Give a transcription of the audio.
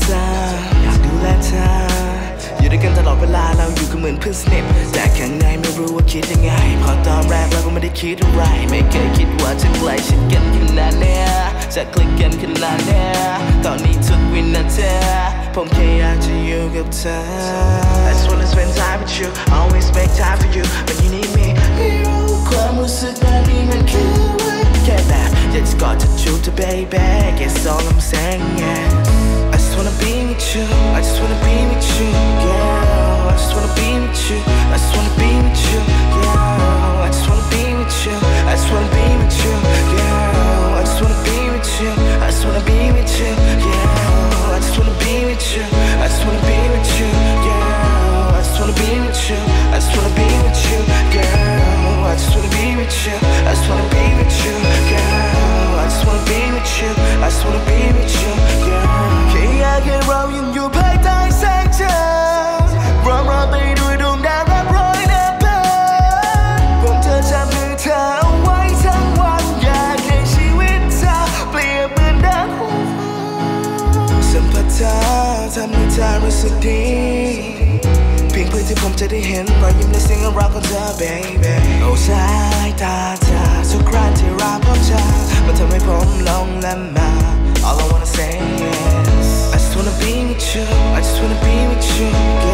เธอยากดูแลเธอ อยู่ด้วยกันตลอดเวลาเราอยู่กันเหมือนเพื่อนสนิทแต่ข้างในไม่รู้ว่าคิดยังไง พอตอนแรกเราก็ไม่ได้คิดอะไร ไม่เคยคิดว่าจะใกลชิดกันขนาดเนี้ยจะคลิกกันขนาดเนี้ยตอนนี้ทุกวินาทีผมแค่อยากจะอยู่กับเธอ I just wanna spend time with you always make time for you when you need me ไม่รู้ความรู้สึกแบบนี้มันคืออะไรแค่แบบอยากจะกอดจะจูบเธอ baby Guess all I'm saying yeah wanna be with you. I just wanna be with you yeah สัมผัสเธอทำให้เธอรู้สึกดี เพียงเพื่อที่ผมจะได้เห็นรอยยิ้มและเสียงรักของเธอ baby โอ้สายตาเธอทุกครั้งที่รักพบเธอมันทำให้ผมหลงและมา All I wanna say is I just wanna be with you I just wanna be with you